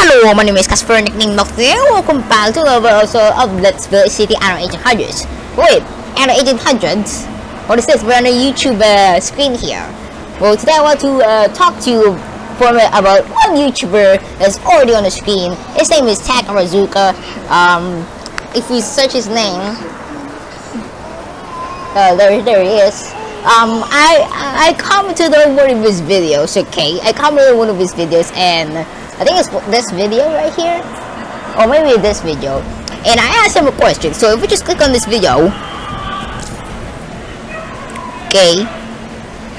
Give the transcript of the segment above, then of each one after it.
Hello, my name is Casper, nickname Nocturne. Welcome back to another episode of Let's Build City Anno 1800s. Wait, Anno 1800s? What is this? We're on a YouTube uh, screen here. Well, today I want to uh, talk to you for about one YouTuber that's already on the screen. His name is Takarazuka. Um, if we search his name, uh, there, there he is. Um, I I commented on one of his videos. Okay, I commented on one of his videos, and I think it's this video right here, or maybe this video. And I asked him a question. So if we just click on this video, okay,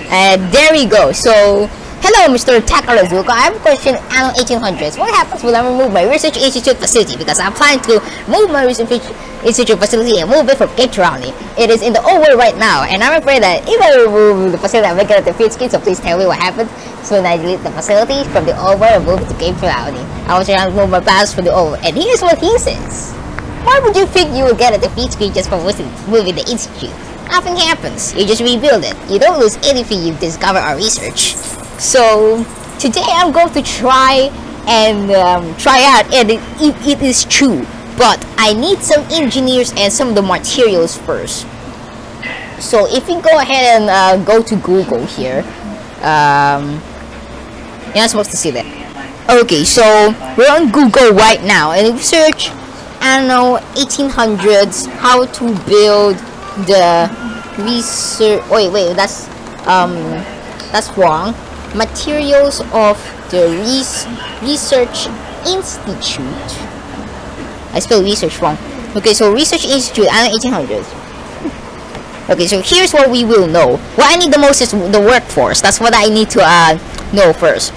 and there we go. So Hello, Mr. Takarazuka. I have a question on 1800s. What happens when I remove my research institute facility? Because I'm planning to move my research institute facility and move it from Cape. It is in the old world right now, and I'm afraid that if I remove the facility, I'm making it the screen, so please tell me what happens So when I delete the facility from the old world and move it to Cape I was trying to move my past from the old world. And here's what he says. Why would you think you will get a defeat screen just for moving the institute? Nothing happens. You just rebuild it. You don't lose anything you discover or research. So today I'm going to try and um, try out and it, it, is true but I need some engineers and some of the materials first. So if we go ahead and uh, go to Google here um, you're not supposed to see that. Okay so we're on Google right now and if we search I don't know 1800s how to build the research wait wait that's um that's wrong materials of the Res Research Institute. I spelled research wrong. Okay, so Research Institute and 1800s. Okay, so here's what we will know. What I need the most is the workforce. That's what I need to uh, know first.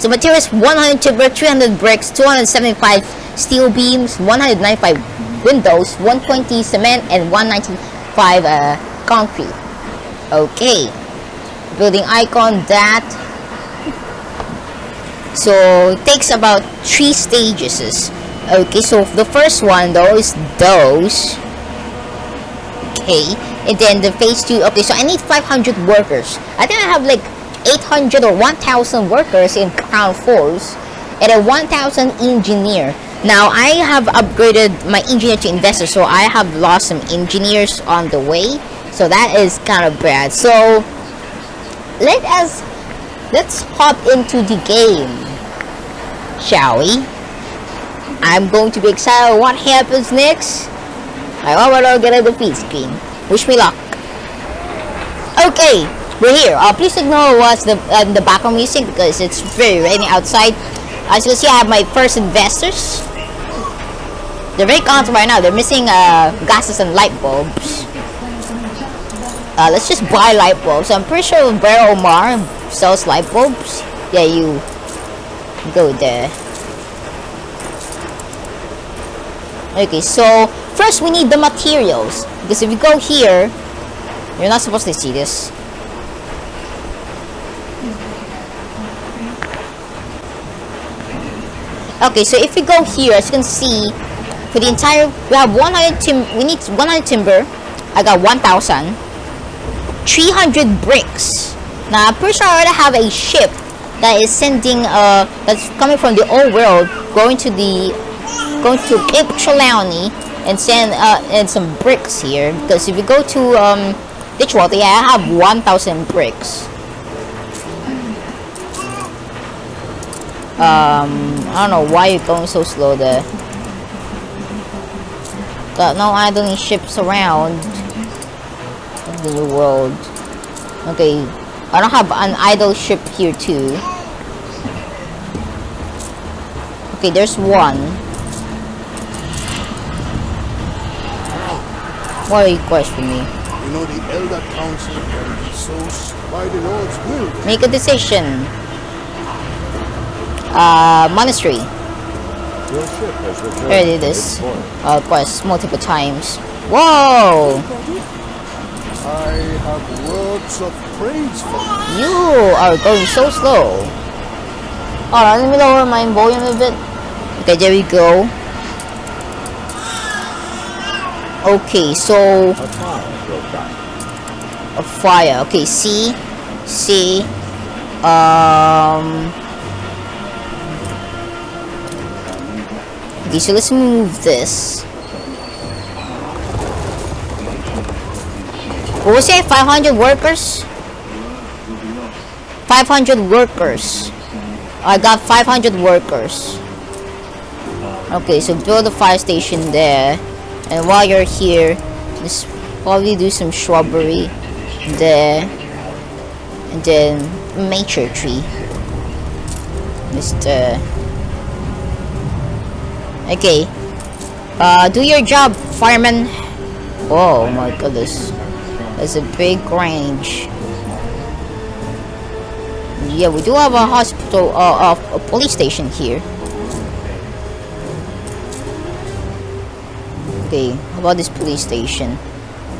So materials 100 timber, 300 bricks, 275 steel beams, 195 windows, 120 cement, and 195 uh, concrete. Okay building icon that. So it takes about three stages. Okay so the first one though is those. Okay and then the phase two okay so i need 500 workers. I think i have like 800 or 1000 workers in Crown Falls and a 1000 engineer. Now i have upgraded my engineer to investor so i have lost some engineers on the way. So that is kind of bad. So let us let's hop into the game shall we? I'm going to be excited what happens next? I I get a defeat screen wish me luck. Okay we're here. Uh, please ignore what's the uh, the background music because it's very rainy outside. As you can see I have my first investors. They're very constant right now. They're missing uh, gases and light bulbs uh, let's just buy light bulbs. I'm pretty sure Beryl O'Mara sells light bulbs. Yeah, you go there. Okay, so first we need the materials. Because if you go here, you're not supposed to see this. Okay, so if you go here, as you can see, for the entire, we have 100 tim, we need 100 timber. I got 1,000. 300 bricks. Now, I'm pretty sure I already have a ship that is sending, uh, that's coming from the old world, going to the, going to Cape and send, uh, and some bricks here. Because if you go to, um, Ditchwater, yeah, I have 1,000 bricks. Um, I don't know why you're going so slow there. Got no idling ships around the new world. Okay, I don't have an idle ship here too. Okay, there's one. Why are you questioning me? You know the Elder Council can be so by the Lord's will. Make a decision. Uh, monastery. Your ship has returned. Here it is. Uh, quest multiple times. Whoa! I have words of praise for you. You are going so slow. Alright, let me lower my volume a bit. Okay, there we go. Okay, so A fire broke out. a fire. Okay, see? See? um, Okay, so let's move this. What was it? 500 workers? 500 workers. I got 500 workers. Okay, so build a fire station there. And while you're here, let's probably do some shrubbery there. And then mature tree. Mr. Okay. Uh, do your job, fireman. Oh my goodness. That's a big range. Yeah, we do have a hospital, uh, a police station here. Okay, how about this police station?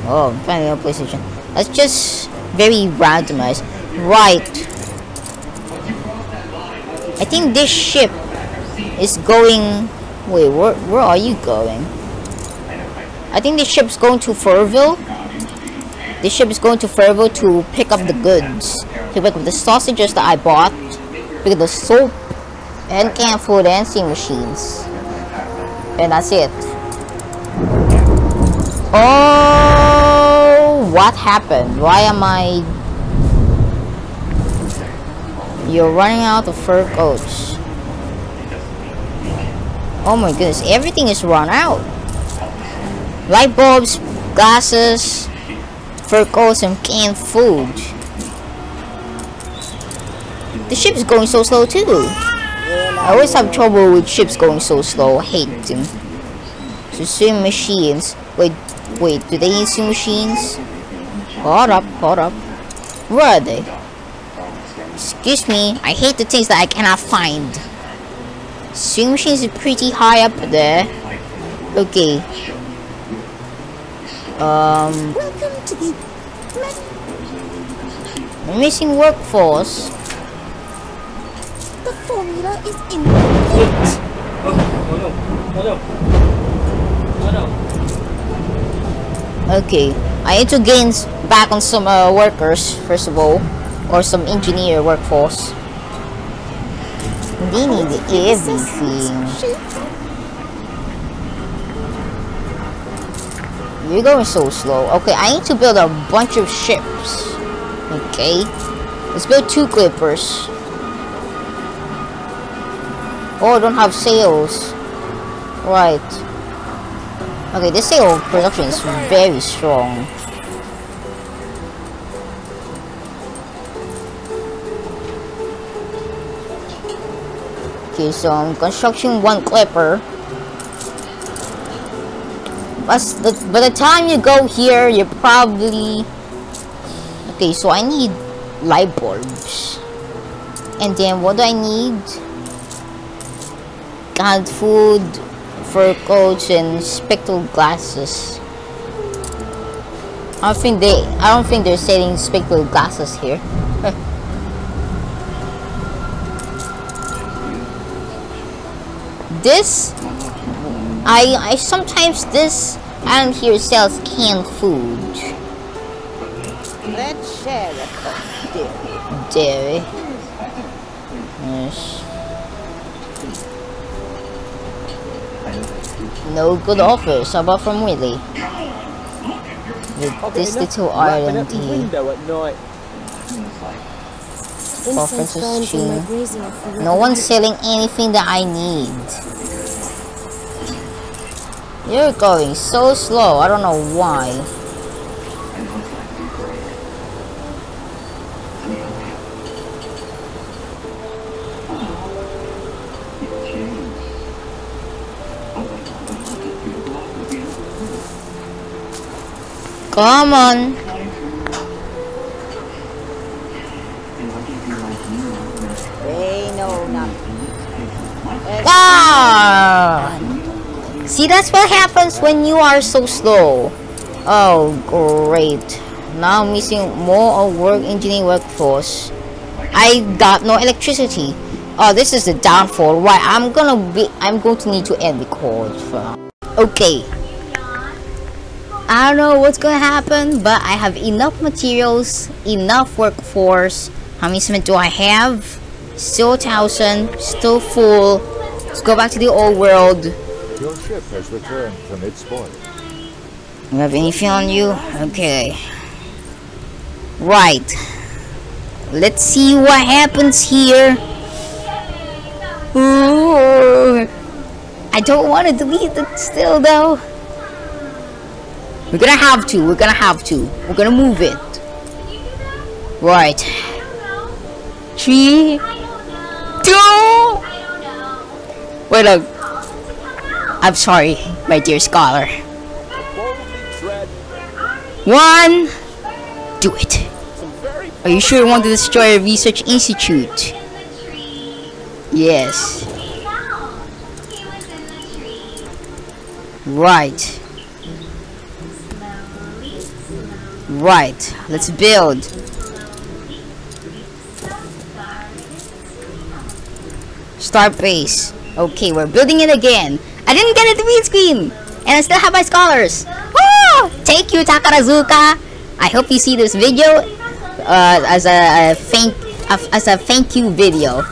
Oh, finally a police station. That's just very randomized. Right. I think this ship is going... Wait, where, where are you going? I think this ship's going to Furville. This ship is going to Furville to pick up the goods. To pick up the sausages that I bought. Pick up the soap. And canned food and steam machines. And that's it. Oh, what happened? Why am I... You're running out of fur coats. Oh my goodness, everything is run out. Light bulbs, glasses, coats, and canned food. The ship is going so slow too. I always have trouble with ships going so slow. I hate them. So sewing machines. Wait, wait, do they need sewing machines? Hold up, hold up. Where are they? Excuse me, I hate the things that I cannot find. Sewing machines is pretty high up there. Okay. Um. To the Missing workforce. the formula is in the pit. Okay. I need to gain back on some uh, workers, first of all. Or some engineer workforce. They need everything. You're going so slow. Okay, I need to build a bunch of ships. Okay. Let's build two clippers. Oh, I don't have sails. Right. Okay, this sail production is very strong. Okay, so I'm constructing one clipper. But by the time you go here, you're probably... Okay, so I need light bulbs. And then what do I need? Canned food, fur coats, and spectacled glasses. I don't think they. I don't think they're selling spectacled glasses here. this, I I sometimes this around here sells canned food. Let's share a cup, dear. Dairy. Yes. No good offers. How about from Willie? With this little Wrapping island up the here. window at night. Conference Incense burned from my tune. brazier for No one's selling anything that I need. You're going so slow. I don't know why. Come on. See, that's what happens when you are so slow. Oh, great. Now I'm missing more of work engineering workforce. I got no electricity. Oh, this is the downfall. Right, I'm gonna be. I'm going to need to end the call. Okay. I don't know what's gonna happen, but I have enough materials, enough workforce. How many cement do I have? Still thousand, still full. Let's go back to the old world. Your ship has returned from its voyage. You have anything on you? Okay. Right. Let's see what happens here. Ooh. I don't want to delete it still though. We're gonna have to. We're gonna have to. We're gonna move it. Right. Three. Two. Wait up. I'm sorry, my dear scholar. One. Do it. Are you sure you want to destroy a research institute? Yes. Right. Right. Let's build. Start base. Okay, we're building it again. I didn't get a green screen! And I still have my scholars. Woo! Thank you, Takarazuka. I hope you see this video uh, as a, a thank as a thank you video.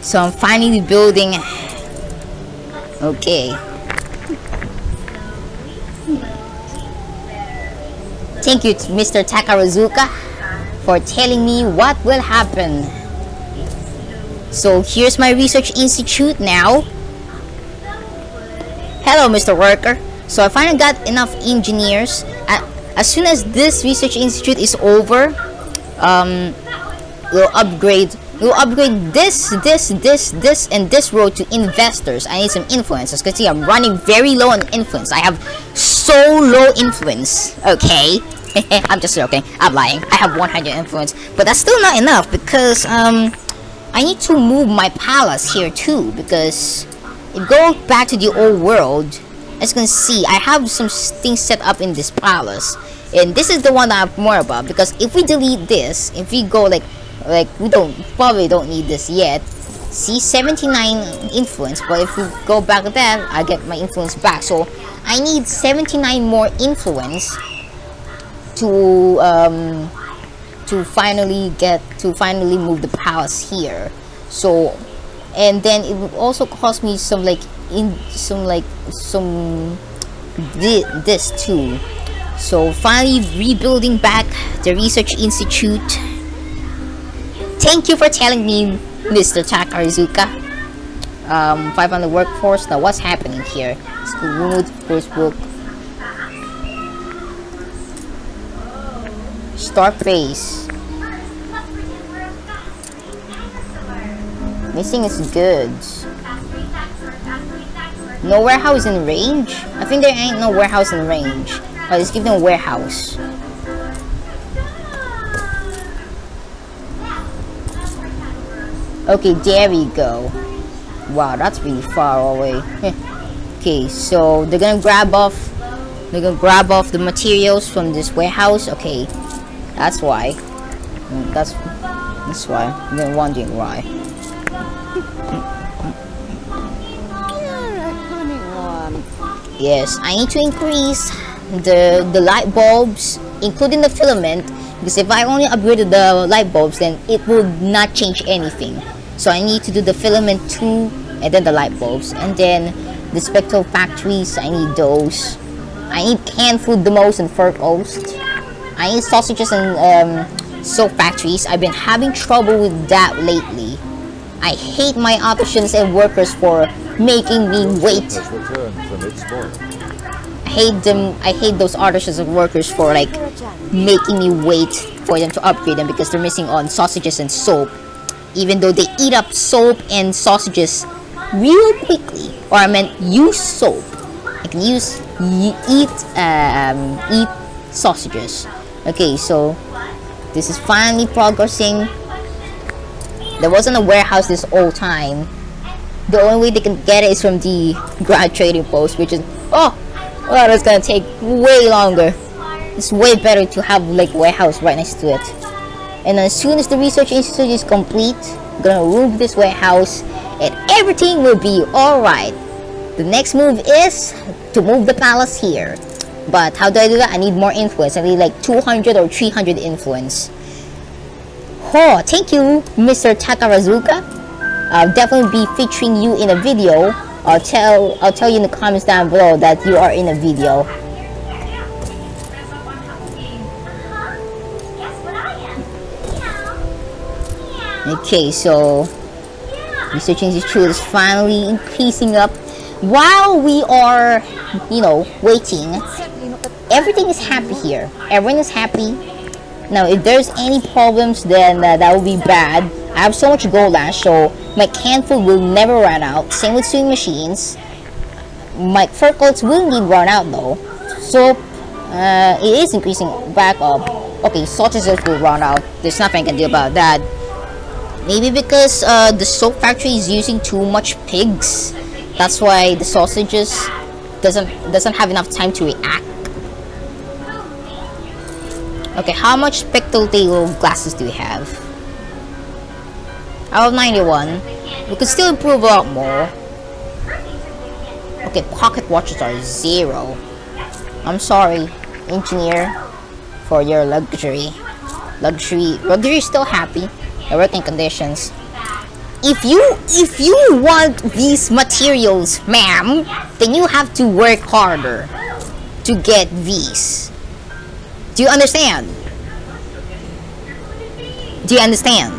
So I'm finally building. Okay. Thank you, Mr. Takarazuka, for telling me what will happen. So here's my research institute now. Hello, Mr. Worker. So I finally got enough engineers. As soon as this research institute is over, um, we'll upgrade. We'll upgrade this, this, this, this, and this road to investors. I need some influencers because see, I'm running very low on influence. I have so low influence. Okay. I'm just joking. I'm lying. I have 100 influence, but that's still not enough because um, I need to move my palace here too because if go back to the old world, as you can see, I have some things set up in this palace, and this is the one I have more about because if we delete this, if we go like, like we don't probably don't need this yet. See 79 influence, but if we go back that, I get my influence back. So I need 79 more influence to um, to finally get to finally move the palace here so and then it would also cost me some like in some like some thi this too. So finally rebuilding back the research institute. Thank you for telling me mr takarazuka um 500 workforce now what's happening here? School remove first book. Start phase. Missing is goods. No warehouse in range? I think there ain't no warehouse in range. But let's give them a warehouse. Okay, there we go. Wow, that's really far away. okay, so they're gonna grab off they're gonna grab off the materials from this warehouse. Okay, that's why. Mm, that's that's why. I've been wondering why. Yes, I need to increase the the light bulbs, including the filament, because if I only upgraded the light bulbs, then it would not change anything. So I need to do the filament too, and then the light bulbs, and then the spectral factories. I need those. I need canned food the most and Fur Coats. I need sausages and um, soap factories. I've been having trouble with that lately. I hate my options and workers for making me wait. I hate them. I hate those artisans and workers for like making me wait for them to upgrade them because they're missing on sausages and soap. Even though they eat up soap and sausages real quickly, or I meant use soap. I can use eat um, eat sausages. Okay, so this is finally progressing. There wasn't a warehouse this whole time. The only way they can get it is from the Grand Trading Post, which is oh, well, that's gonna take way longer. It's way better to have like warehouse right next to it. And as soon as the research institute is complete, I'm gonna move this warehouse, and everything will be all right. The next move is to move the palace here. But how do I do that? I need more influence. I need like 200 or 300 influence. Oh, thank you, Mr. Takarazuka. I'll definitely be featuring you in a video I'll tell I'll tell you in the comments down below that you are in a video. Okay, so research institute is finally increasing up while we are, you know, waiting. Everything is happy here. Everyone is happy. Now, if there's any problems, then uh, that will be bad. I have so much goulash, so my canned food will never run out. Same with sewing machines. My fur coats will indeed run out though. So, uh, it is increasing back up. Okay, sausages will run out. There's nothing I can do about that. Maybe because uh, the soap factory is using too much pigs. That's why the sausages doesn't doesn't have enough time to react. Okay, how much spectral tail glasses do we have? Out of 91. We could still improve a lot more. Okay, pocket watches are zero. I'm sorry, engineer, for your luxury. Luxury, luxury is still happy. The working conditions. If you if you want these materials, ma'am, then you have to work harder to get these. Do you understand? Do you understand?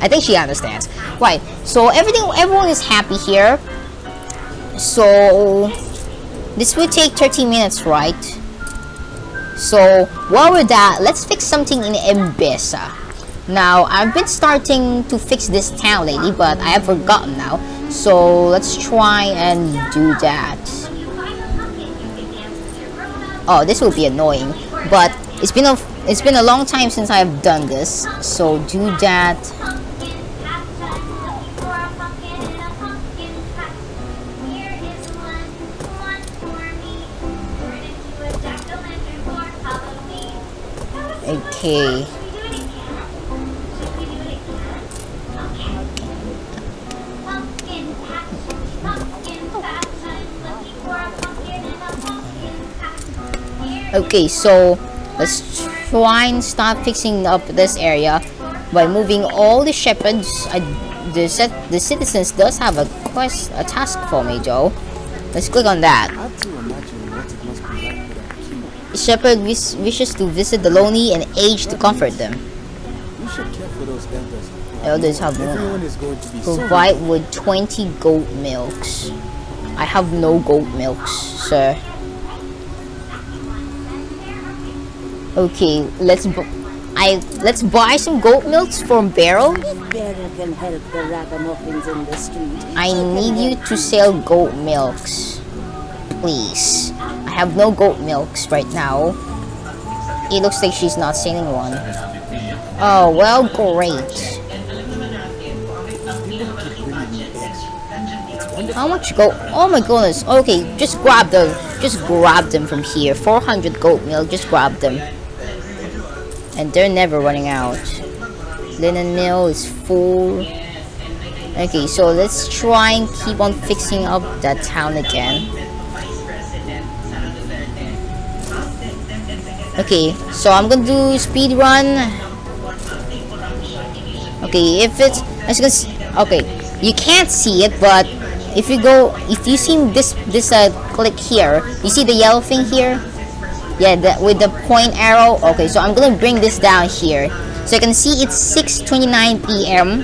I think she understands. Right. So everything everyone is happy here. So this will take 30 minutes, right? So while we're that, let's fix something in Enbesa. Now I've been starting to fix this town lately, but I have forgotten now. So let's try and do that. Oh, this will be annoying, but it's been a it's been a long time since I've done this. So do that. Okay. Okay, so let's try and start fixing up this area by moving all the shepherds. I, the set, the citizens does have a quest, a task for me, Joe. Let's click on that. Hard to imagine what it must be like without King. Shepherd wish, wishes to visit the lonely and aged to comfort them. You should care for those elders. Have Everyone is going to be so provide with 20 goat milks. I have no goat milks, sir. Okay, let's I let's buy some goat milks from Beryl. If can help the ragamuffins in the street. I need you to sell goat milks, please. I have no goat milks right now. It looks like she's not selling one. Oh well, great. How much goat? Oh my goodness. Okay, just grab them. Just grab them from here. 400 goat milk. Just grab them. And they're never running out. Linen mill is full. Okay, so let's try and keep on fixing up that town again. Okay, so I'm gonna do speed run. Okay, if it's as you can okay, you can't see it, but if you go, if you see this this uh click here, you see the yellow thing here. Yeah, the, with the point arrow. Okay, so I'm gonna bring this down here, so you can see it's 6:29 p.m.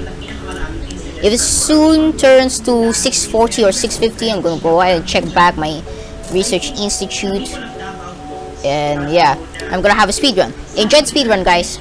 If it soon turns to 640 or 650, I'm gonna go ahead and check back my research institute. And yeah, I'm gonna have a speed run. Enjoy the speed run, guys.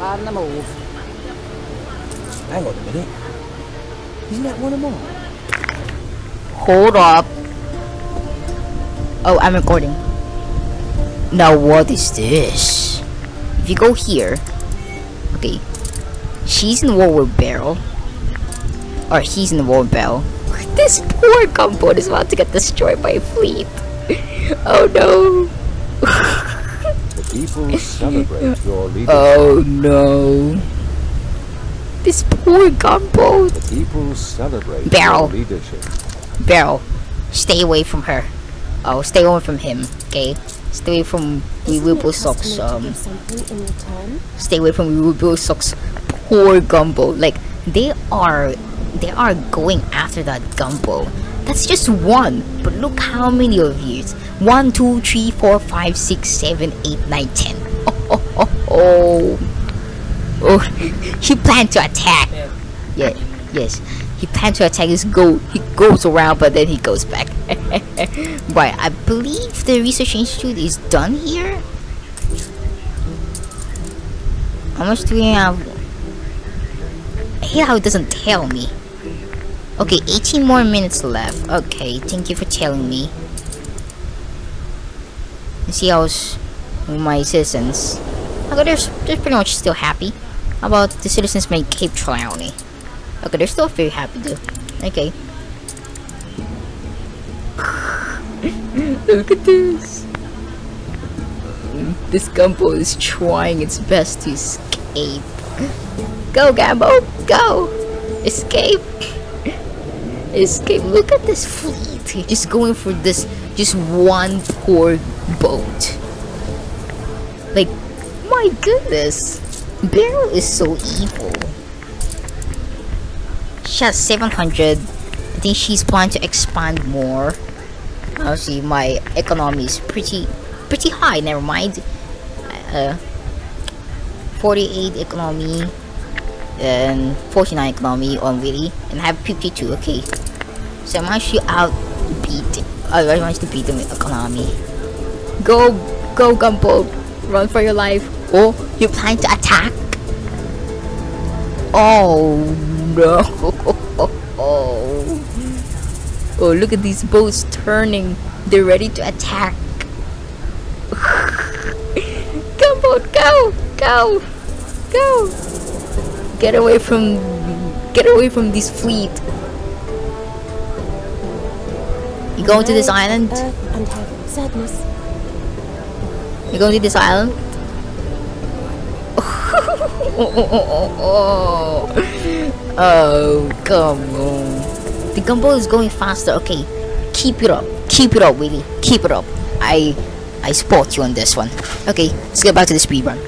Keep on the move. Hang on a minute. Isn't that one of mine? Hold up. Oh, I'm recording. Now what is this? If you go here, okay, she's in the war with Beryl, or he's in the war with Beryl. This poor gunboat is about to get destroyed by a fleet. Oh no. The people celebrate your leadership. Oh no. This poor gumbo. The people celebrate Beryl. your leadership. Beryl, stay away from her. Oh, stay away from him, okay? Stay away from Isn't Wibblesocks. Um, give something in return? stay away from Wibblesocks. Poor Gumbo. Like they are, they are going after that Gumbo. That's just one, but look how many of you. One, two, three, four, five, six, seven, eight, nine, ten. Oh, oh, oh, oh. oh. he planned to attack. Yeah, yes. He planned to attack his go. He goes around, but then he goes back. right, I believe the research institute is done here. How much do we have? I hate how it doesn't tell me. Okay, 18 more minutes left. Okay, thank you for telling me. See how's my citizens. Okay, they're, they're pretty much still happy. About the citizens may Cape Trelawney? Okay, they're still very happy too. Okay. Look at this. This Gumbo is trying its best to escape. Go, Gambo, go! Escape! Escape. Look at this fleet. Just going for this, just one poor boat. Like, my goodness. Beryl is so evil. She has 700. I think she's planning to expand more. Obviously, my economy is pretty, pretty high. Never mind. Uh, 48 economy and 49 economy on Willy, and I have 52. Okay, so I'm actually out I managed to beat them with economy. Go, go, Gumbo, run for your life. Oh, you plan to attack? Oh no! Oh, oh, look at these boats turning. They're ready to attack. Gumbo, go, go, go. Get away from get away from this fleet. You going to this island? Earth and heaven. Sadness. You going to this island? oh, oh, oh, oh, come on. The gumball is going faster. Okay, keep it up. Keep it up, Willy. Keep it up. I, I support you on this one. Okay, let's get back to the speed run.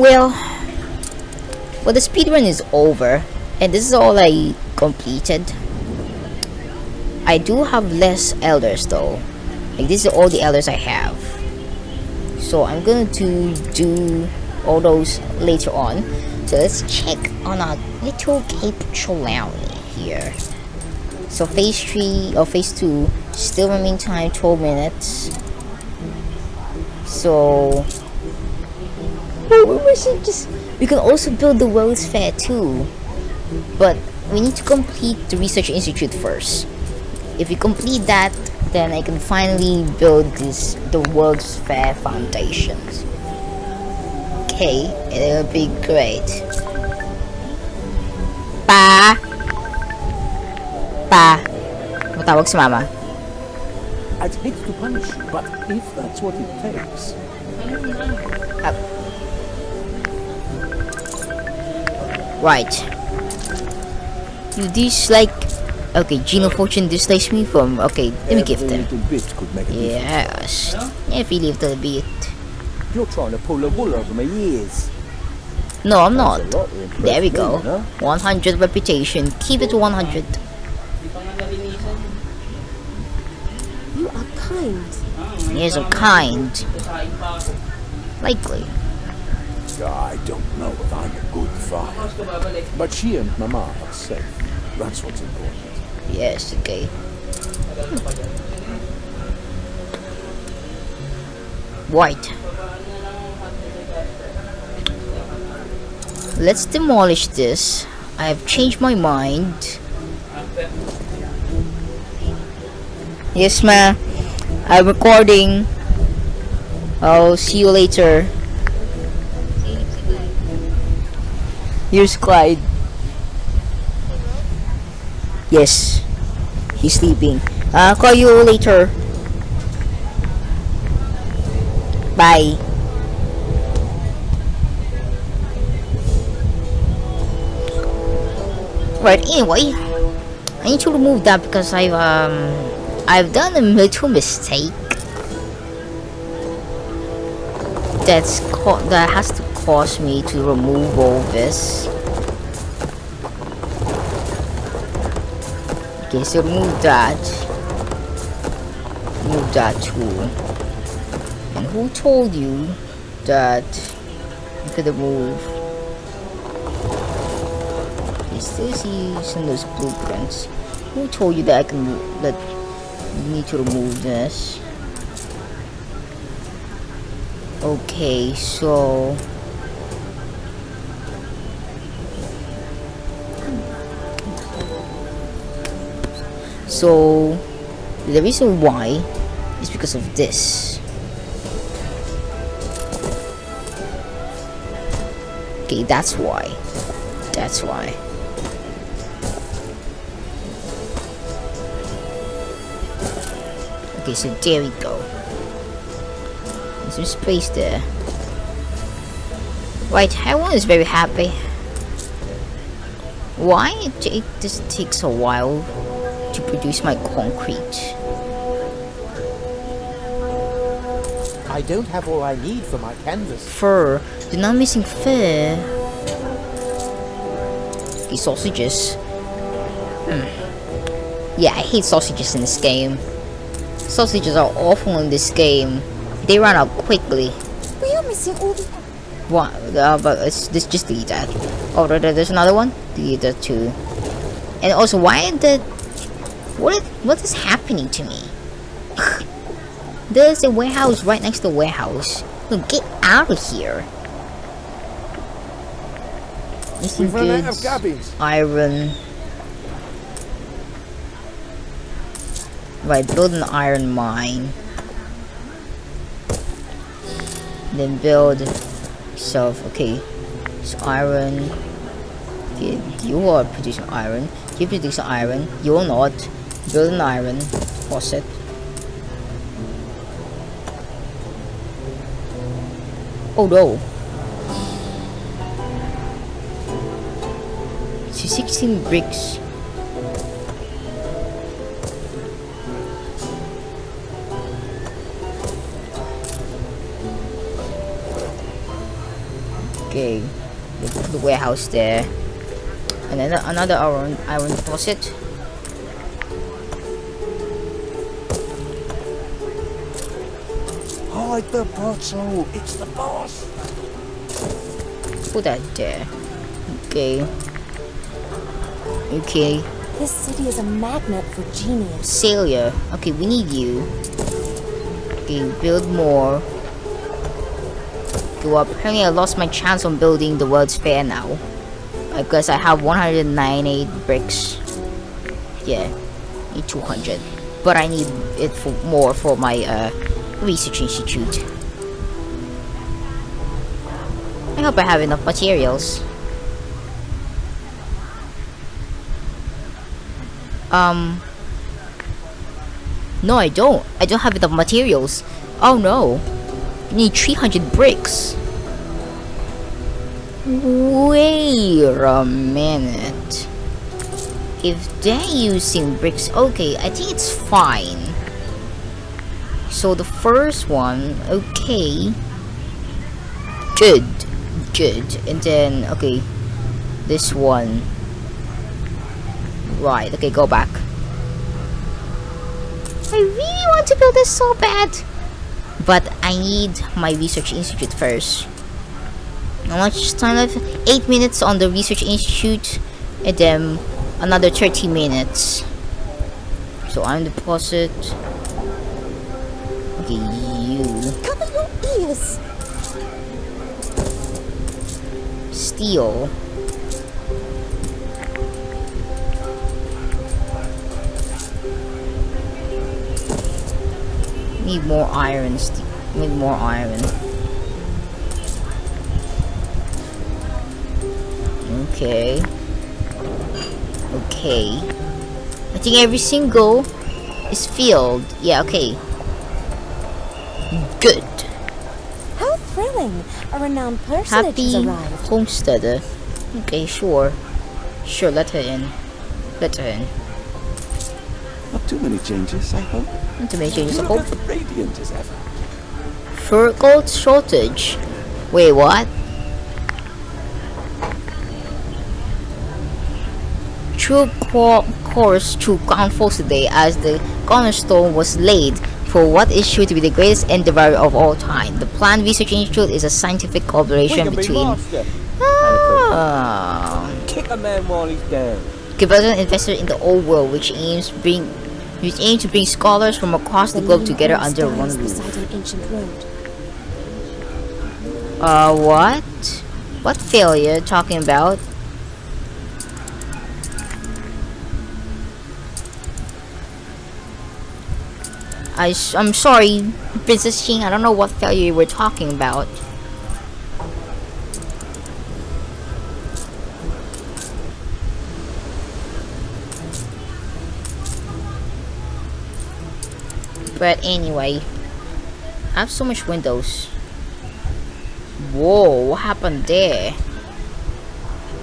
Well, well, the speedrun is over, and this is all I completed. I do have less elders though. Like this is all the elders I have. So I'm going to do all those later on. So let's check on our little Cape Trelawney here. So phase 3 or phase 2 still remain time 12 minutes. So we should just we can also build the World's Fair too. But we need to complete the Research Institute first. If we complete that, then I can finally build this the World's Fair foundations. Okay, it'll be great. Pa! Pa! Matawag si mama. I'd hate to punish you, but if that's what it takes. Right. You dislike... Okay, Geno Fortune dislikes me from... Okay, let me give Every them. little bit could make a. Yes. Every little bit. You're trying to pull the wool over my ears. No, I'm not. That's a lot to impress There we go. 100 reputation. Keep it to 100. You are kind. Years of kind. Likely. I don't know if I'm a good father. But she and Mama are safe. That's what's important. Yes, okay. White. Let's demolish this. I have changed my mind. Yes, ma. I'm recording. I'll see you later. Here's Clyde. Yes. He's sleeping. I'll call you later. Bye. Right, anyway. I need to remove that because I've um I've done a little mistake. That's co that has to cause me to remove all this. Okay, so remove that. Move that too. And who told you that you could move? See some of those blueprints. Who told you that I can move, that you need to remove this? Okay, so So the reason why is because of this. Okay, that's why. That's why. Okay, so there we go. There's some space there. Right, everyone is very happy. Why it, just takes a while to produce my concrete? I don't have all I need for my canvas. Fur. You're not missing fur. These sausages. Hmm. Yeah, I hate sausages in this game. Sausages are awful in this game. They run out quickly. We are missing all the. What? Uh, but it's, this just delete that. Oh, there, there's another one. Delete that too. And also, why the what? What is happening to me? There's a warehouse right next to the warehouse. Look, get out of here. Missing We've run out of goods, cabins. iron. Right, build an iron mine. Then build self. Okay, so iron. Okay, you are producing iron. You produce iron. You're not build an iron faucet. Oh no. So 16 bricks. Okay, let's the warehouse there. And then another iron iron faucet. Hide the bottle. It's the boss. Put that there. Okay. Okay. This city is a magnet for genius. Celia. Okay, we need you. Okay, build more. Go up. Apparently I lost my chance on building the World's Fair now. Because I have 198 bricks. Yeah. Need 200. But I need it for more for my uh, research institute. I hope I have enough materials. Um, no, I don't. I don't have enough materials. Oh no. I need 300 bricks. Wait a minute. If they're using bricks, okay, I think it's fine. So the first one, okay. Good. Good. And then, okay. This one. Right, okay, go back. I really want to build this so bad. But I need my research institute first. How much time left? 8 minutes on the research institute. And then another 30 minutes. So I'm deposit. Okay, you. Cover your Genius! Steel. Need more iron. Need more iron. Okay. Okay. I think every single is filled. Yeah, okay. Renowned personage Happy arrived. homesteader. Okay, sure. Sure, let her in. Let her in. Not too many changes, I hope. Not to mention, You just a look hope. radiant as ever. Fur gold shortage. Wait, what? True course to Crown Falls today as the cornerstone was laid for what is sure to be the greatest endeavor of all time. The Plant Research Institute is a scientific collaboration between master. Ah. Kick a man while he's down. Gibraltar invested in the old world which aims bring which aims to bring scholars from across the globe together under one stands roof. an ancient road. Uh, what? What failure talking about? I I'm sorry, Princess Qing, I don't know what failure you were talking about. But anyway, I have so much windows. Whoa, what happened there?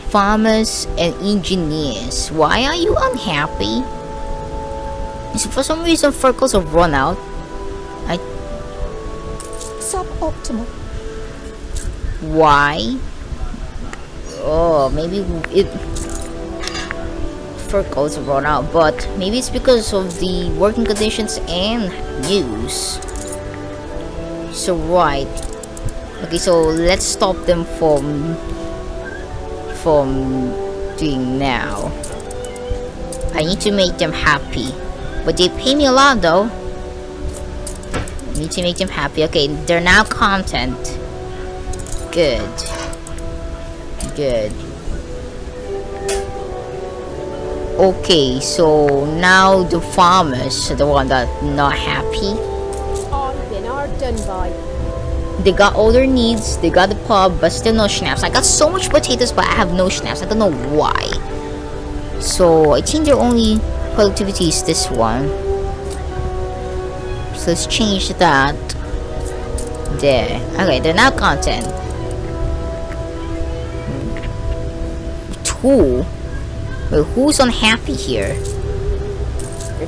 Farmers and engineers, why are you unhappy? For some reason Fur Coats have run out? I Suboptimal. Why? Oh, maybe it Fur Coats have run out, but maybe it's because of the working conditions and use. So right. Okay, so let's stop them from from doing now. I need to make them happy. But they pay me a lot though. I need to make them happy. Okay, they're now content. Good. Good. Okay, so now the farmers are the one that not happy. I've been hard done by. They got all their needs, they got the pub, but still no schnapps. I got so much potatoes, but I have no schnapps. I don't know why. So I think their only productivity is this one. So let's change that. There. Okay, they're now content. Two. Wait, who's unhappy here?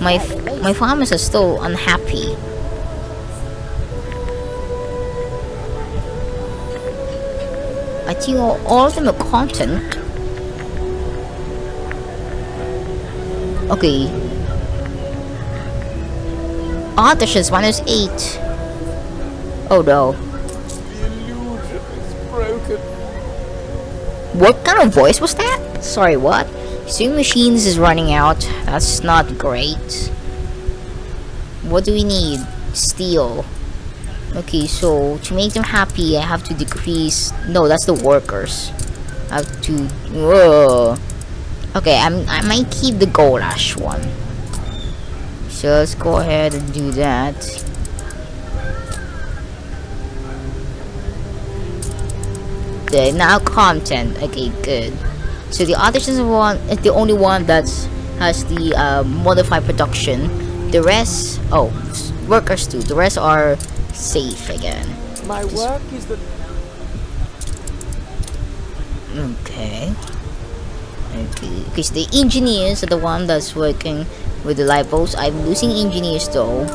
My my farmers are still unhappy. I think all, all of them are content. Okay. Ah, 8. Oh no. The illusion is broken. What kind of voice was that? Sorry, what? Sewing machines is running out. That's not great. What do we need? Steel. Okay, so to make them happy, I have to decrease. No, that's the workers. I have to. Whoa. Okay, I'm. I might keep the goulash one. So let's go ahead and do that. Okay, now content. Okay, good. So the artisans one is the only one that has the uh, modified production. The rest, oh, workers too. The rest are safe again. My work is the Okay. Okay, because the engineers are the one that's working with the light bulbs. I'm losing engineers though.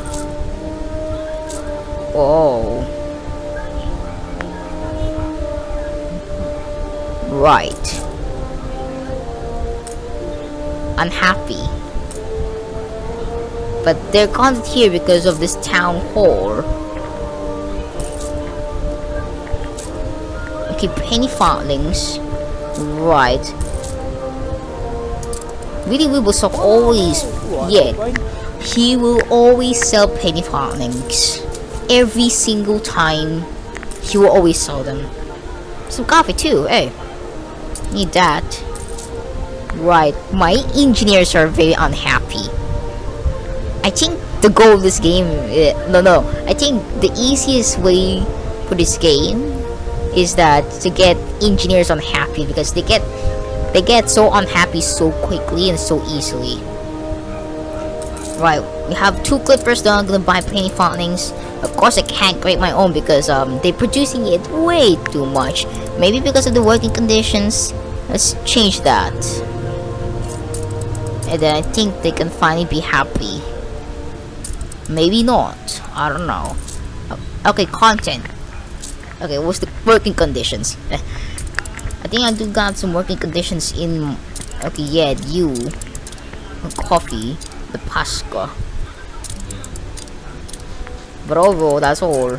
Oh. Right. Unhappy. But they're content here because of this town hall. Okay, penny fartlings. Right. Really, we will sell always. Yeah, he will always sell penny farthings every single time he will always sell them. Some coffee too, hey. Need that. Right, my engineers are very unhappy. I think the goal of this game, eh, no, no, I think the easiest way for this game is that to get engineers unhappy because they get they get so unhappy so quickly and so easily. Right, we have two clippers that I'm gonna buy paint fountains. Of course I can't create my own because um they're producing it way too much. Maybe because of the working conditions. Let's change that. And then I think they can finally be happy. Maybe not. I don't know. Okay, content. Okay, what's the working conditions? I think I do got some working conditions in... Okay, yeah, you. Coffee. The Pasca. But overall, that's all.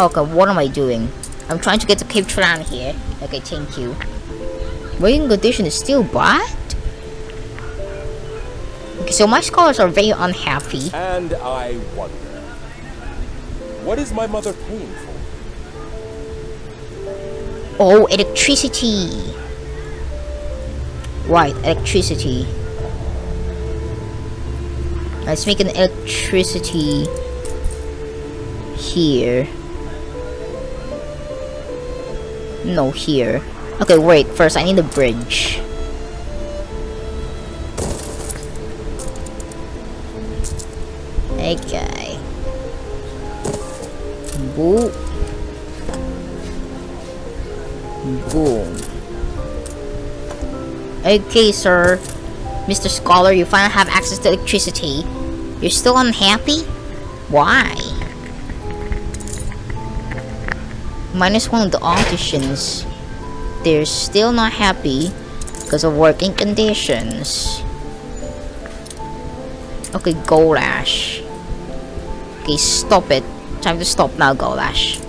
Okay, what am I doing? I'm trying to get to Cape Tran here. Okay, thank you. Working condition is still bad? Okay, so my scholars are very unhappy. And I wonder, what is my mother paying for? Oh, electricity. Right, electricity. Let's make an electricity here. No, here. Okay, wait. First, I need a bridge. Okay. Boom. Boom. Okay, sir. Mr. Scholar, you finally have access to electricity. You're still unhappy? Why? Minus one of the opticians. They're still not happy because of working conditions. Okay, Goulash. Okay, stop it. Time to stop now, Goulash.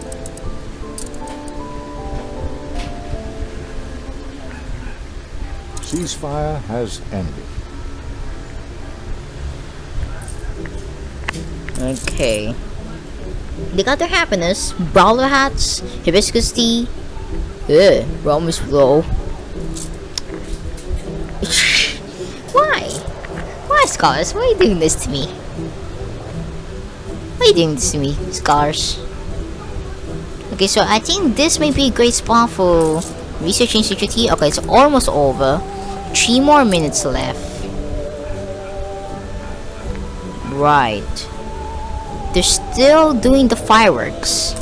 Ceasefire has ended. Okay. They got their happiness. Bowler hats, hibiscus tea. Ugh, Rome is low. Why? Why, Scholars? Why are you doing this to me? Why are you doing this to me, Scholars? Okay, so I think this may be a great spot for Research Institute. Okay, it's almost over. Three more minutes left. Right. They're still doing the fireworks.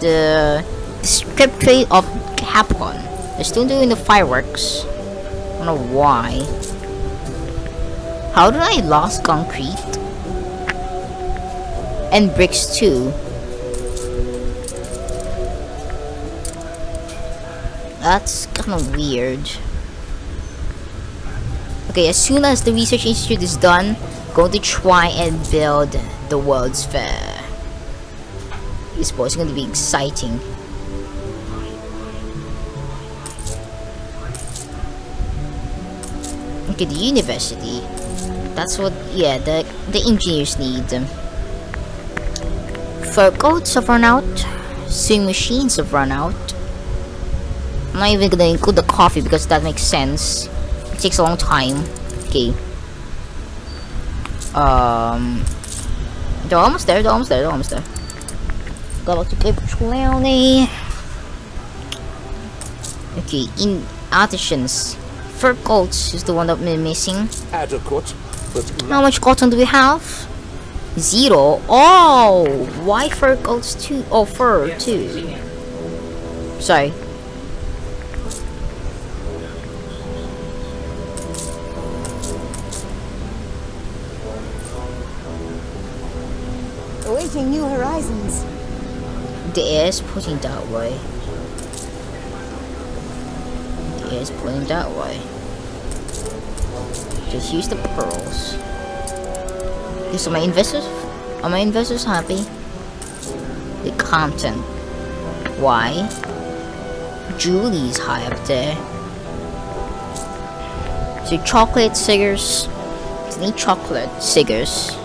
The, the script trade of Capcom. They're still doing the fireworks. I don't know why. How did I lost concrete? And bricks too. That's kind of weird. Okay, as soon as the research institute is done, going to try and build the World's Fair. This boy's going to be exciting. Okay, the university. That's what, yeah, the, the engineers need. Fur coats have run out. Sewing machines have run out. I'm not even gonna include the coffee because that makes sense. Takes a long time. Okay. Um, they're almost there. They're almost there. They're almost there. Go back to Cape Trelawney. Okay, in artisans, fur coats is the one that we're missing. Adequate, but How much cotton do we have? Zero. Oh, why fur coats too? Oh, fur too. Sorry. Horizons. The air is pointing that way. The is pointing that way. Just use the pearls. So my investors, are my investors happy? The content. Why? Julie's high up there. So chocolate cigars. Need chocolate cigars.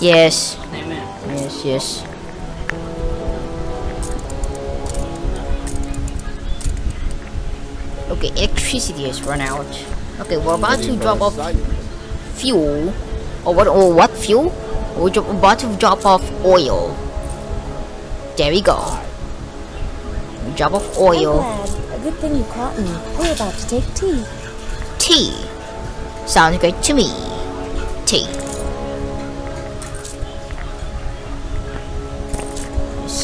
Yes. Yes, yes. Okay, electricity has run out. Okay, we're about to drop off fuel. Or what? Or what fuel? We're about to drop off oil. There we go. Drop off oil. glad. A good thing you caught me. We're about to take tea. Tea. Sounds great to me. Tea.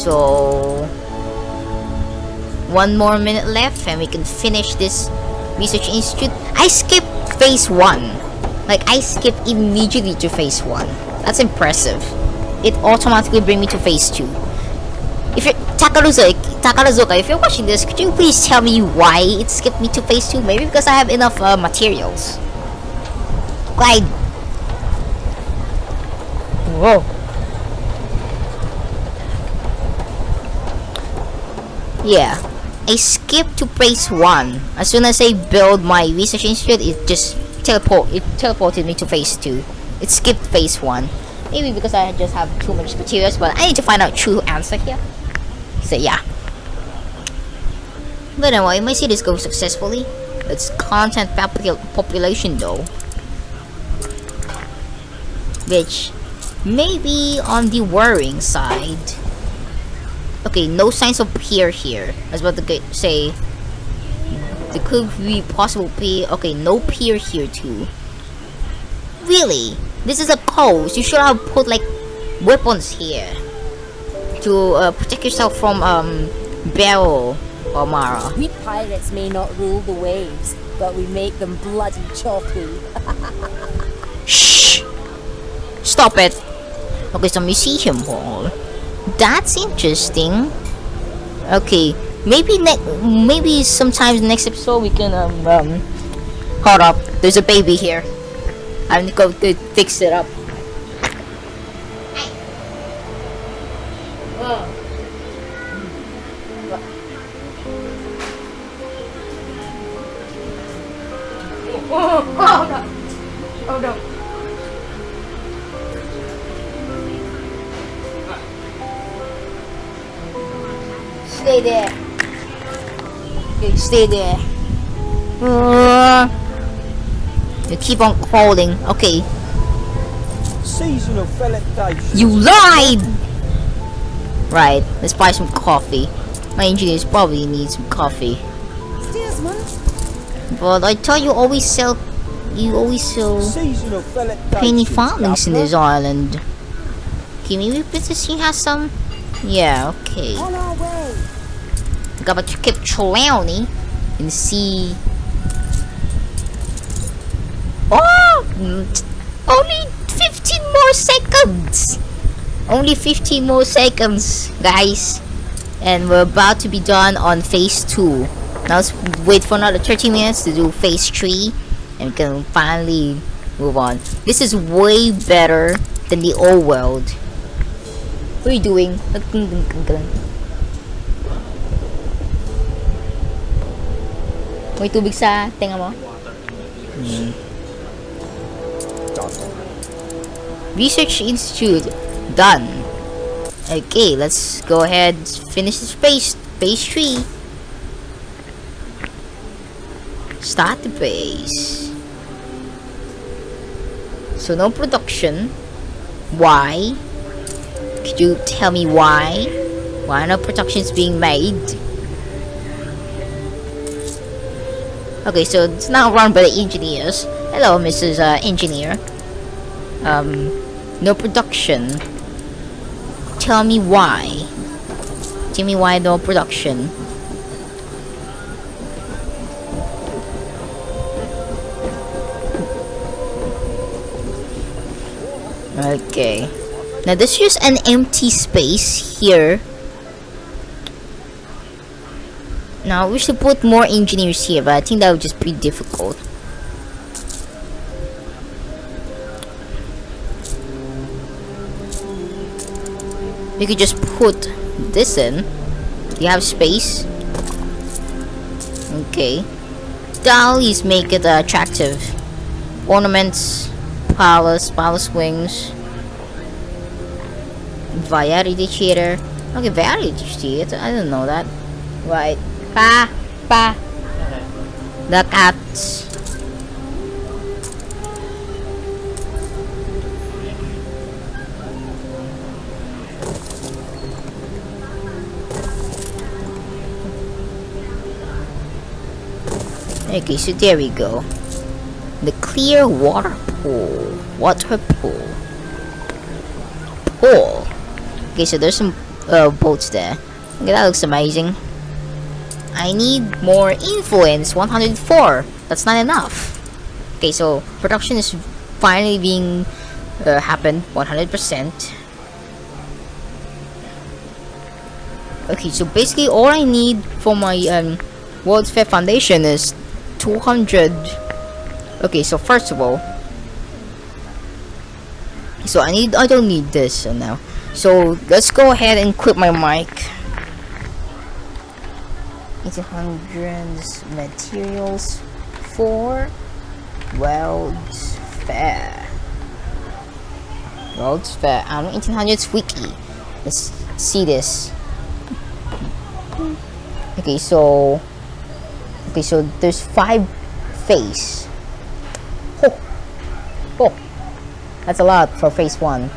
So one more minute left and we can finish this research institute. I skipped phase one. Like I skipped immediately to phase one. That's impressive. It automatically bring me to phase two. If you're Takaruzo, Takarazuka, if you're watching this, could you please tell me why it skipped me to phase two? Maybe because I have enough uh, materials. Like, whoa. Yeah, I skipped to phase one. As soon as I build my research institute, it just teleport. It teleported me to phase two. It skipped phase one. Maybe because I just have too much materials, but I need to find out true answer here. So yeah. But anyway, my cities go successfully. It's content popul- population though. Which may be on the worrying side. Okay, no signs of pier here. I was about to say there could be possible peer. Okay, no pier here too. Really? This is a coast. You should have put like weapons here to uh, protect yourself from um Barrel or Mara. We pirates may not rule the waves, but we make them bloody choppy. Shh! Stop it! Okay, so museum hall. That's interesting. Okay, maybe next, maybe sometimes next episode we can um, um hold up. There's a baby here. I need to go fix it up. Stay there. Uh, you keep on crawling. Okay. Seasonal delectation. You lied! Right, let's buy some coffee. My engineers probably need some coffee. Steersman, But I thought you always sell you always sell Seasonal delectation. penny farthings in this island. Okay, maybe Princess has some? Yeah, okay. on our way. Got to Cape Trelawney and see. Oh! Only 15 more seconds! Only 15 more seconds, guys. And we're about to be done on phase 2. Now let's wait for another 30 minutes to do phase 3. And we can finally move on. This is way better than the old world. What are you doing? May tubig sa tenga mo? Hmm. Research Institute. Done. Okay, let's go ahead finish the space. Phase 3. Start the base. So no production. Why? Could you tell me why? Why no production is being made? Okay, so it's now run by the engineers. Hello, Mrs. Uh, engineer. Um, no production. Tell me why. Tell me why no production. Okay. Now there's just an empty space here. Now we should put more engineers here, but I think that would just be difficult. We could just put this in. You have space. Okay. Dollies make it uh, attractive. Ornaments, palace, palace wings. Variety Theater. Okay, Variety Theater. I didn't know that. Right. Pa. Pa. The cats. Okay, so there we go. The clear water pool. Water pool. Pool. Okay, so there's some uh, boats there. Okay, that looks amazing. I need more influence. 104. That's not enough. Okay, so production is finally being uh, happened. 100%. Okay, so basically all I need for my um, World's Fair Foundation is 200 okay so first of all so I need I don't need this now so let's go ahead and quit my mic 1800s materials for World's Fair. World's Fair. I don't 1800s wiki let's see this. Okay so Okay, so there's five phase. Oh, oh, that's a lot for phase one.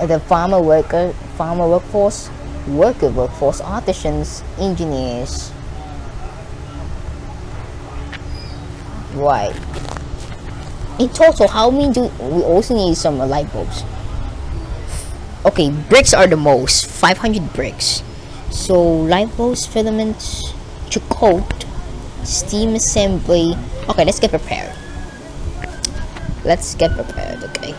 The farmer worker, farmer workforce, worker workforce, artisans, engineers. Right. In total, how many do we also need some light bulbs? Okay, bricks are the most. 500 bricks. So light bulbs, filaments, to coat steam assembly okay let's get prepared let's get prepared okay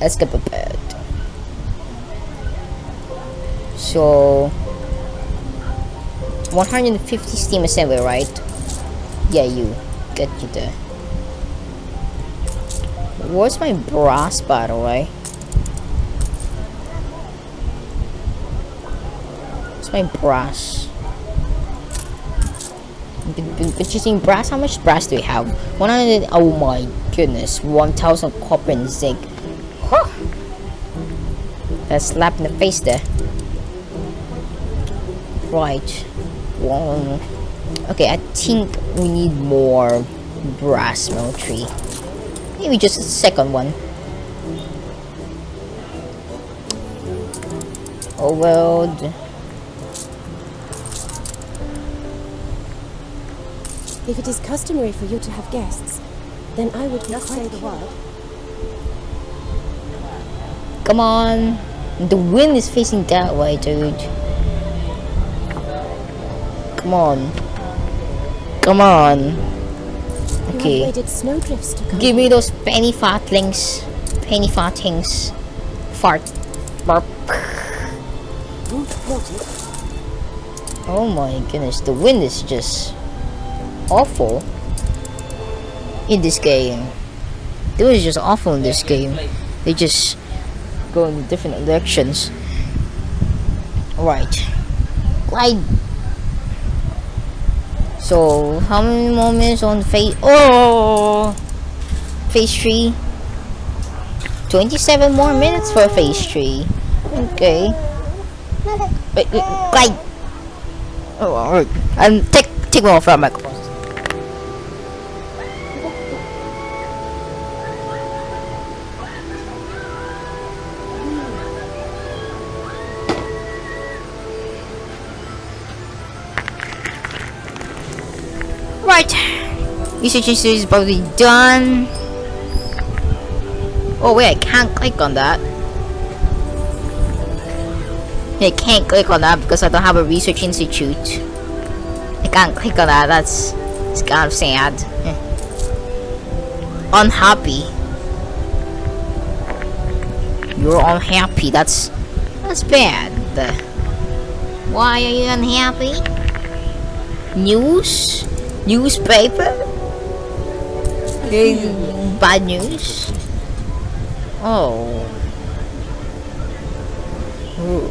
let's get prepared so 150 steam assembly right? Yeah you get you there where's my brass by the way Where's my brass? Purchasing brass how much brass do we have? 100 oh my goodness 1000 copper and zinc. Huh. that's slap in the face there right one okay i think we need more brass military maybe just a second one oh well If it is customary for you to have guests, then I would Just say the word. Come on. The wind is facing that way, dude. Come on. Come on. Okay. You have waited snowdrifts to come. Give me those penny fartlings. Penny fartings. Fart. Burp. Oh my goodness, the wind is just awful in this game. It was just awful in this game. They just go in different directions. Right. Glide. So, how many more minutes on phase? Oh! Phase 3. 27 more minutes for phase 3. Okay. Wait, wait, glide. Oh, alright. And um, take, take more from microphone. Research series is probably done. Oh wait, I can't click on that. I can't click on that because I don't have a research institute. I can't click on that. That's it's kind of sad. Eh. Unhappy. You're unhappy. That's that's bad. Why are you unhappy? News? Newspaper? Eh, Bad news? Oh. Ooh.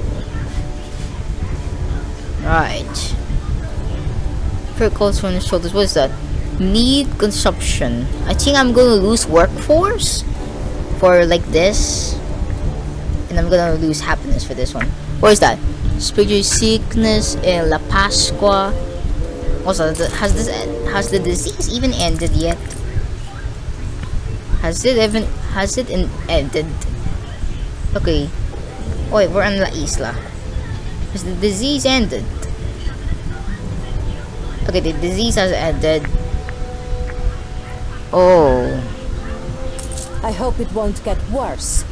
Right. Close from the shoulders. What is that? Need consumption. I think I'm gonna lose workforce for like this. And I'm gonna lose happiness for this one. What is that? Spiritual sickness in La Pascua. Also, has this has the disease even ended yet? Has it even has it in, ended? Okay. Wait, we're on La Isla. Has the disease ended? Okay, the disease has ended. Oh. I hope it won't get worse.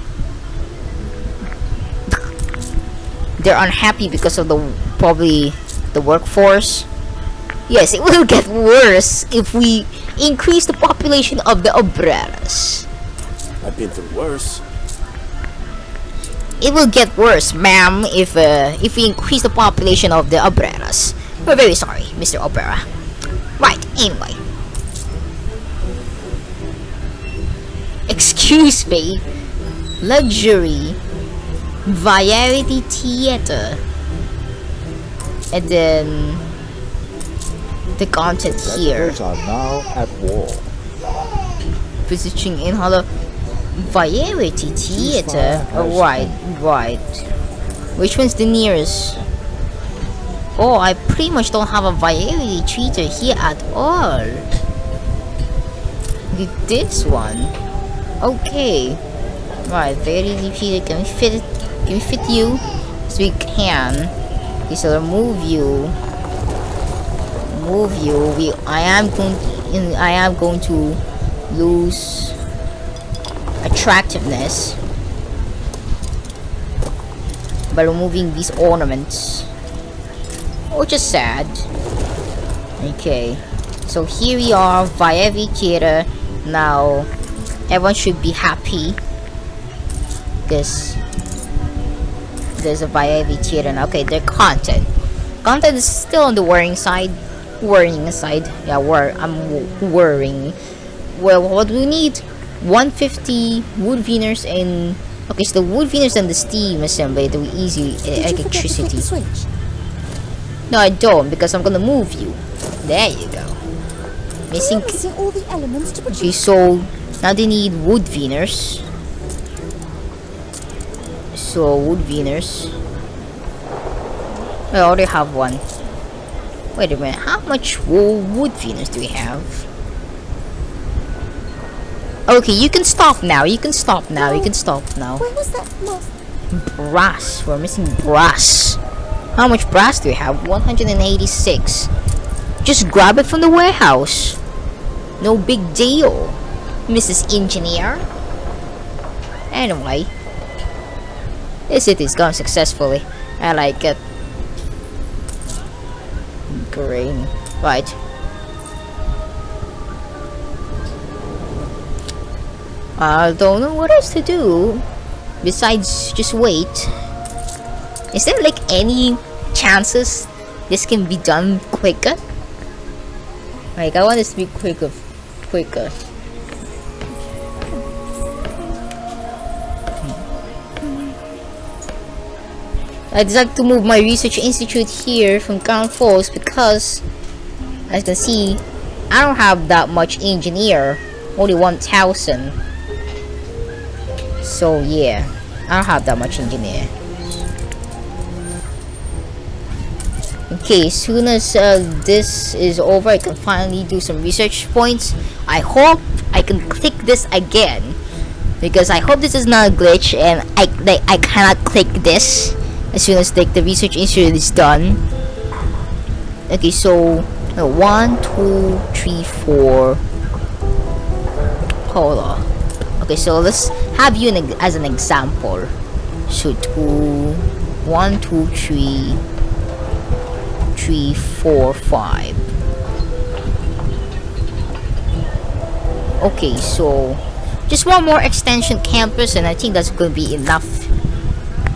they're unhappy because of the probably the workforce. Yes, it will get worse if we increase the population of the Obreras. I've been through worse. It will get worse, ma'am, if uh, if we increase the population of the Obreras. We're very sorry, Mr. Obrera. Right, anyway. Excuse me. Luxury variety theater and then the content here are now at war. visiting in Hollow variety theater oh, right right which one's the nearest oh I pretty much don't have a variety theater here at all this one okay right variety theater can we fit it can we fit you? Yes, we can. Okay, so remove you. Move you. We. I am going. To, I am going to lose attractiveness by removing these ornaments, oh, which is sad. Okay, so here we are via Theater. Now, everyone should be happy because there's a Viavi Chiron. Okay, their content. Content is still on the worrying side. Worrying side. Yeah, wor I'm worrying. Well, what do we need? 150 wood veneers and okay, so the wood veneers and the steam assembly the easy uh, electricity. switch? No, I don't because I'm gonna move you. There you go. Missing. missing all the elements to Okay, so now they need wood veneers so wood veners I already have one wait a minute how much wood veneers do we have? Okay you can stop now you can stop now you can stop now. Where was that brass we're missing brass. How much brass do we have? 186 just grab it from the warehouse. No big deal Mrs. Engineer. Anyway this city's gone successfully. I like it. Green. Right. I don't know what else to do besides just wait. Is there like any chances this can be done quicker? Like I want this to be quicker, quicker. I decided to move my research institute here from Crown Falls because as you can see I don't have that much engineer. Only 1000 so yeah I don't have that much engineer. Okay as soon as uh, this is over I can finally do some research points. I hope I can click this again. Because I hope this is not a glitch and I, like, I cannot click this as soon as like the research institute is done. Okay so no, one two three four. Hold on. Okay so let's have you as an example. So two one two three three four five. Okay so just one more extension campus and I think that's gonna be enough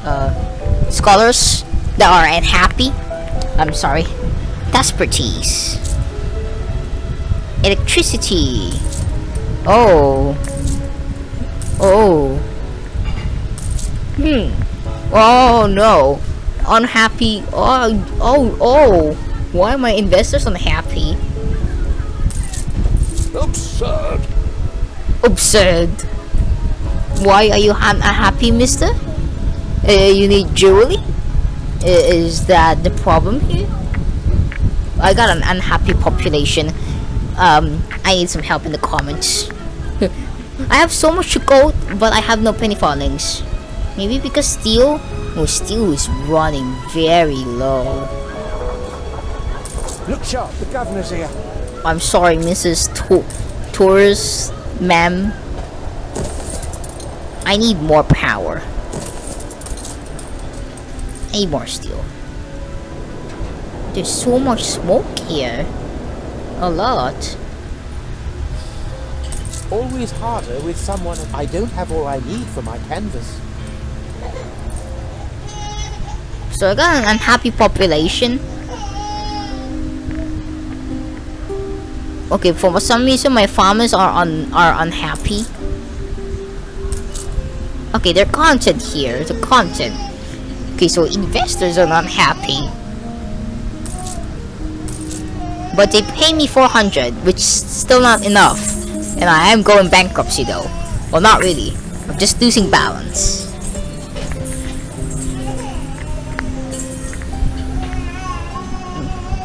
uh, scholars that are unhappy. I'm sorry. Expertise. Electricity. Oh. Oh. Hmm. Oh no. Unhappy. Oh, oh, oh. Why are my investors unhappy? Absurd. Absurd. Why are you unhappy, mister? Uh, you need jewelry? Uh, is that the problem here? I got an unhappy population. Um, I need some help in the comments. I have so much gold, but I have no penny farthings. Maybe because steel? Oh, steel is running very low. Look sharp, the governor's here. I'm sorry, Mrs. To- Tourist, ma'am. I need more power. Need more steel. There's so much smoke here. A lot. Always harder with someone. I don't have all I need for my canvas. So I got an unhappy population. Okay, for some reason my farmers are un are unhappy. Okay, they're content here, the content. Okay, so investors are not happy. But they pay me 400, which is still not enough. And I am going bankruptcy though. Well, not really. I'm just losing balance.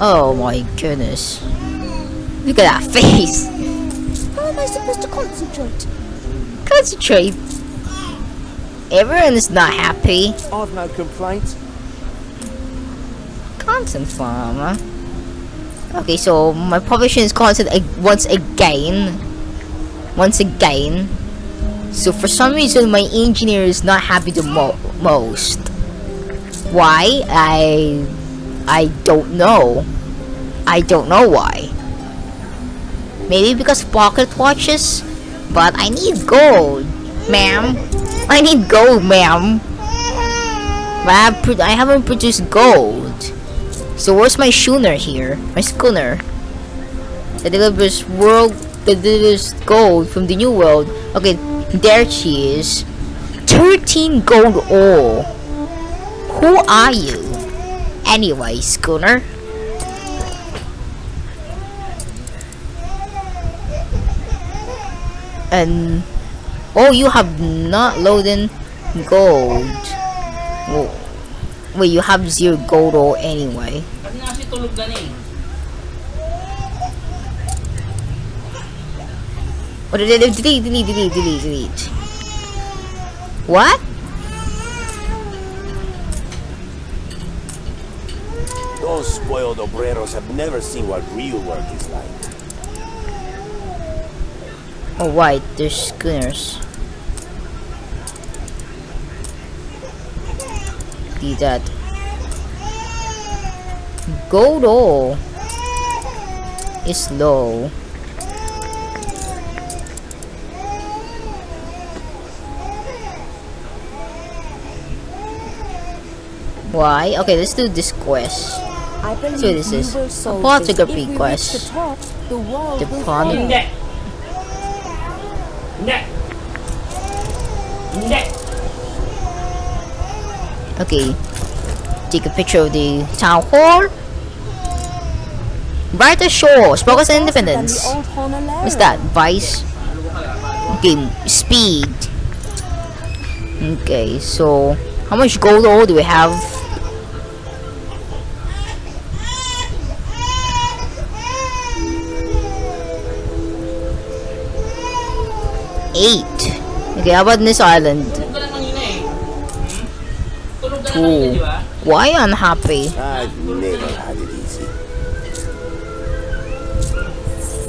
Oh my goodness. Look at that face. How am I supposed to concentrate? Concentrate. Everyone is not happy. I've no complaints. Content farmer. Okay, so my population is content once again. Once again. So for some reason my engineer is not happy the mo- most. Why? I I don't know. I don't know why. Maybe because pocket watches? But I need gold, ma'am. I need gold, ma'am. But I, I haven't produced gold. So where's my schooner here? My schooner. That delivers world that delivers gold from the new world. Okay, there she is. 13 gold ore. Who are you? Anyway, schooner. And oh, you have not loaded gold. Whoa. Wait, you have zero gold ore anyway. Kasi nga si tulog na eh. Oh, delete, delete, delete, delete, delete. What? Those spoiled obreros have never seen what real work is like. Oh, right, there's schooners. See that. Gold ore is low. Why? Okay, let's do this quest. I believe So this is a solve photography this. If we quest. the top, the world The will pond- fall. Hindi. Hindi. Okay. Take a picture of the town hall. Brighter shores, progress and independence. What's that? Vice? Okay, speed. Okay, so how much gold ore do we have? Eight. Okay, how about this island? Tulog ka lang Two. kanina, di ba? Why unhappy? I've never had it easy.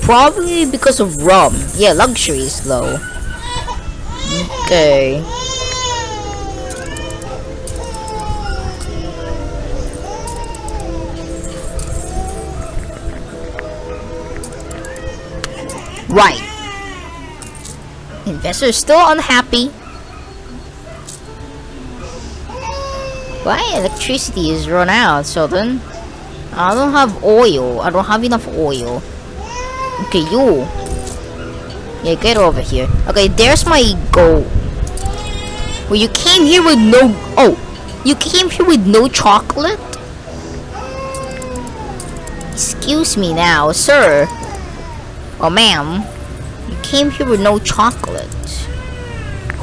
Probably because of rum. Yeah, luxury is low. Okay. Right. Investors still unhappy. Why electricity is run out, so I don't have oil. I don't have enough oil. Okay, you. Yeah, get over here. Okay, there's my goal. Well, you came here with no. Oh, you came here with no chocolate? Excuse me now, sir. Or ma'am. You came here with no chocolate.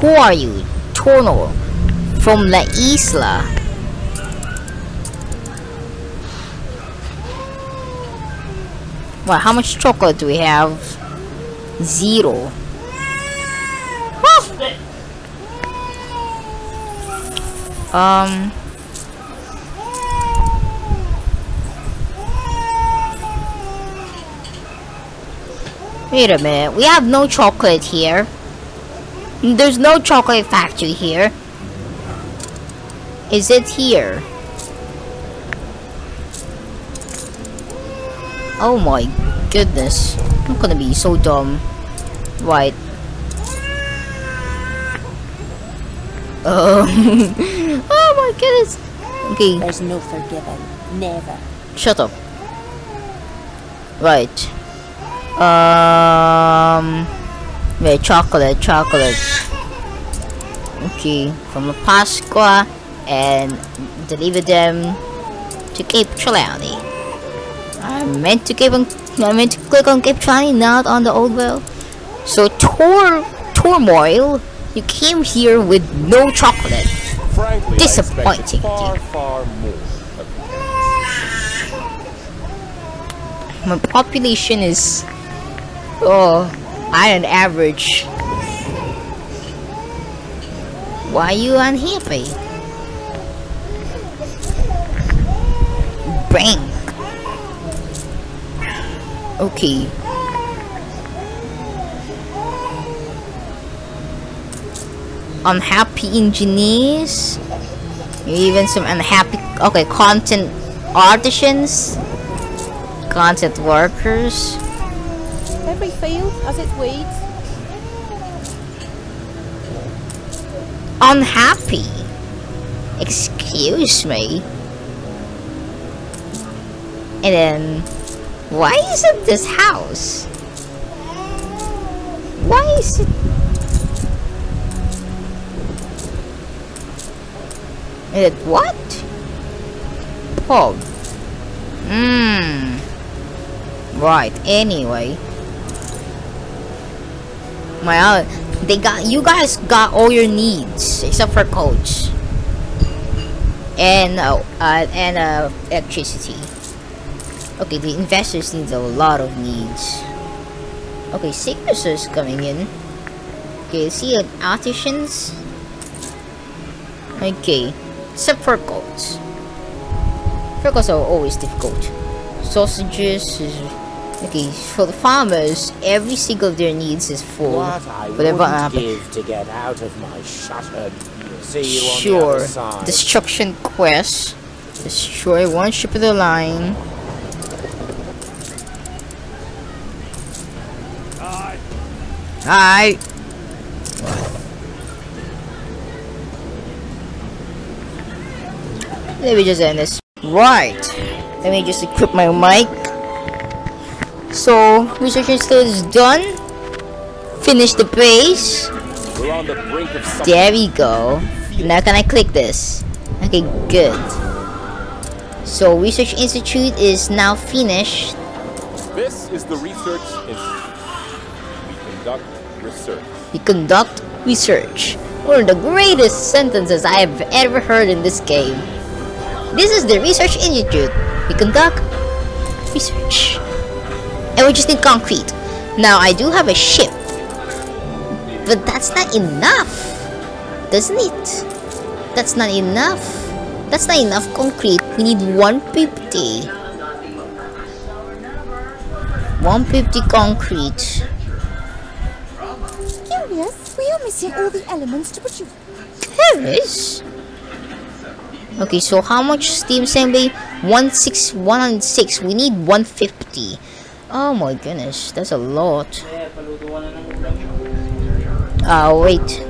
Who are you? Torno from La Isla. Well, how much chocolate do we have? Zero. Um. Wait a minute. We have no chocolate here. There's no chocolate factory here. Is it here? Oh my goodness. I'm gonna be so dumb. Right. Oh. oh my goodness. Okay, There's no forgiving. Never. shut up. Right. Um. Wait, chocolate, chocolate. Okay, from La Pasqua and deliver them to Cape Trelawney. I meant to keep on. I meant to click on Cape Trelawney, not on the old well. So tor turmoil. You came here with no chocolate. Frankly, Disappointing, I far, far. My population is oh higher than average. Why are you unhappy? Bang. Okay. Unhappy engineers. Even some unhappy okay content artisans. Content workers. Every field has its weeds. unhappy. Excuse me. And then, why isn't this house? Why is it? It what? Pub. Hmm. Right. Anyway. My they got you guys got all your needs except for coach and uh, uh and uh electricity. Okay, the investors need a lot of needs. Okay, is coming in. Okay, see uh, artisans. Okay, except for coats. Coats are always difficult. Sausages is okay for the farmers. Every single of their needs is full. What I Whatever wouldn't give to get out of my shuttered. See you on the Sure. side. Destruction quest. Destroy one ship of the line. Hi. Let me just end this. Right. Let me just equip my mic. So, research institute is done. Finish the base. We're on the brink of something. There we go. Now can I click this? Okay, good. So Research Institute is now finished. This is the Research We conduct research. One of the greatest sentences I have ever heard in this game. This is the Research Institute. We conduct research. And we just need concrete. Now I do have a ship. But that's not enough. Doesn't it? That's not enough. That's not enough concrete. We need 150. 150 concrete. Curious, we are missing all the elements to produce. Paris? Okay, so how much steam assembly? 106, 106. We need 150. Oh my goodness, that's a lot. Paluto ka na ng ulam. Uh, wait.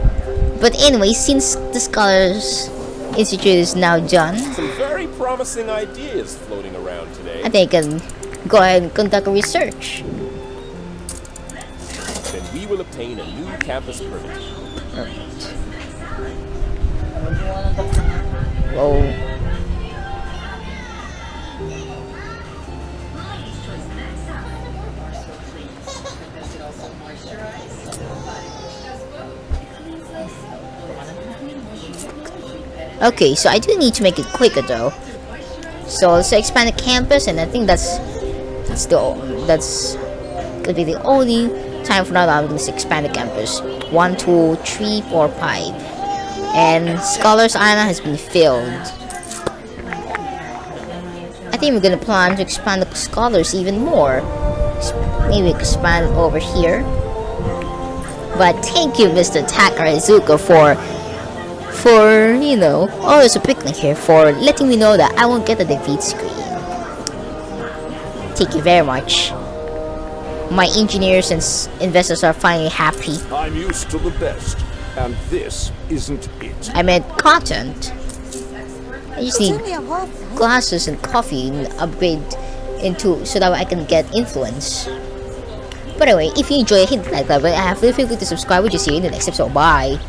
But anyway, since the Scholars Institute is now done, Some very promising ideas floating around today. I think I can go ahead and conduct research. Then we will obtain a new campus permit. Okay, so I do need to make it quicker though. So let's expand the campus, and I think that's that's the that's gonna be the only time for now that I'm gonna expand the campus. One, two, three, four, five, and Scholars Island has been filled. I think we're gonna plan to expand the scholars even more. Maybe expand over here. But thank you, Mr. Takarazuka, for for, you know, always a picnic here for letting me know that I won't get the defeat screen. Thank you very much. My engineers and s- investors are finally happy. I'm used to the best, and this isn't it. I meant content. I just need Only a half night. glasses and coffee and upgrade into so that I can get influence. But anyway, if you enjoy, hit the like button and feel free to subscribe. We'll just see you in the next episode. Bye.